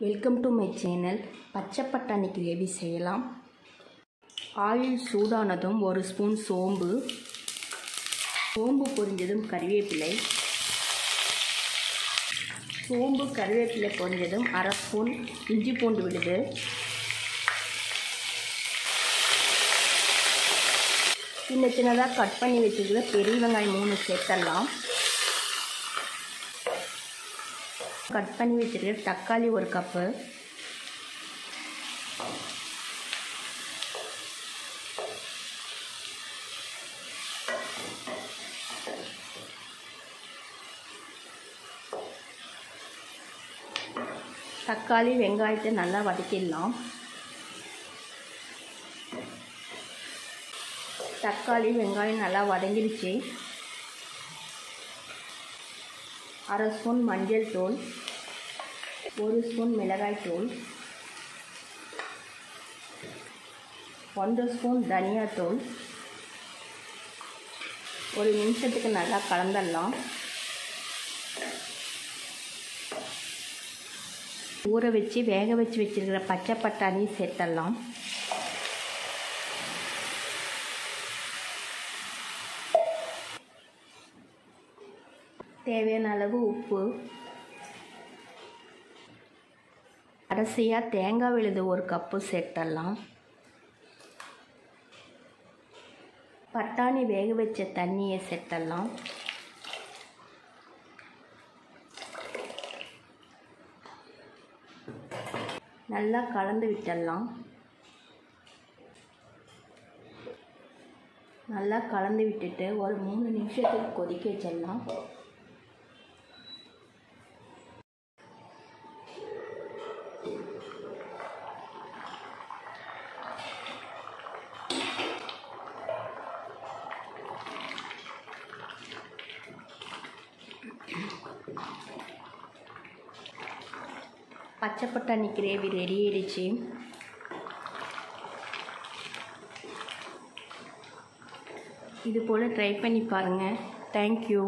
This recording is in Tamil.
வெல்கம் டு மை சேனல் பச்சை பட்டாணி கிரேவி செய்யலாம்? ஆயில் சூடானதும் ஒரு ஸ்பூன் சோம்பு. சோம்பு பொரிஞ்சதும் கறிவேப்பிலை சோம்பு கறிவேப்பிலை பொரிஞ்சதும் அரை ஸ்பூன் இஞ்சி பூண்டு விடுது சின்ன சின்னதாக கட் பண்ணி வச்சுருக்கிற பெரிய வெங்காயம் மூணு சேர்த்தலாம் கட் பண்ணி வச்சுருக்க தக்காளி ஒரு கப்பு. தக்காளி வெங்காயத்தை நல்லா வதக்கிடலாம். தக்காளி வெங்காயம் நல்லா வதங்கிடுச்சு. அரை ஸ்பூன் மஞ்சள் தூள் ஒரு ஸ்பூன் மிளகாய் தூள் ஒன்றரை ஸ்பூன் தனியாத்தூள் ஒரு நிமிஷத்துக்கு நல்லா கலந்துடலாம். ஊற வச்சு வேக வச்சு வச்சுருக்கிற பச்சை பட்டாணி சேர்த்துடலாம். தேவையான அளவு உப்பு. அரிசியாக தேங்காய் விழுது ஒரு கப்பு சேர்த்தலாம் பட்டாணி வேக வச்ச தண்ணியை சேர்த்தலாம் நல்லா கலந்து விட்டுடலாம் நல்லா கலந்து விட்டுட்டு ஒரு மூணு நிமிஷத்துக்கு கொதிக்க வச்சிடலாம் பச்சை பட்டாணி கிரேவி ரெடி ஆயிடுச்சு. இது போல் ட்ரை பண்ணி பாருங்கள் தேங்க்யூ